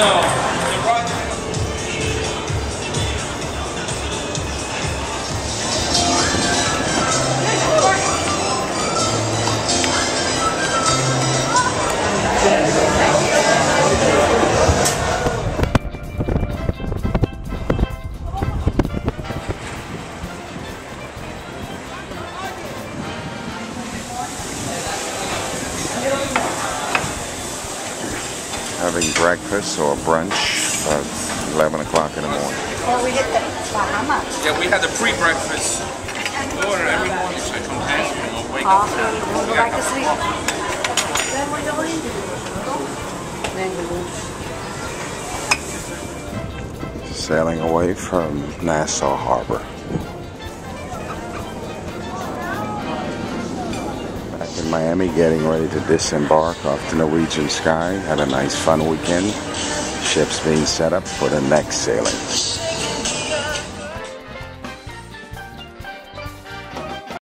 No. Having breakfast or brunch at 11 o'clock in the morning. Well, we hit the Bahamas. Yeah, we had the pre-breakfast order every morning, so I come past and we'll wake up. Coffee, we'll go back to sleep. Then we're going. Then. Sailing away from Nassau Harbor. Miami, getting ready to disembark off the Norwegian sky. Had a nice fun weekend. Ships being set up for the next sailing.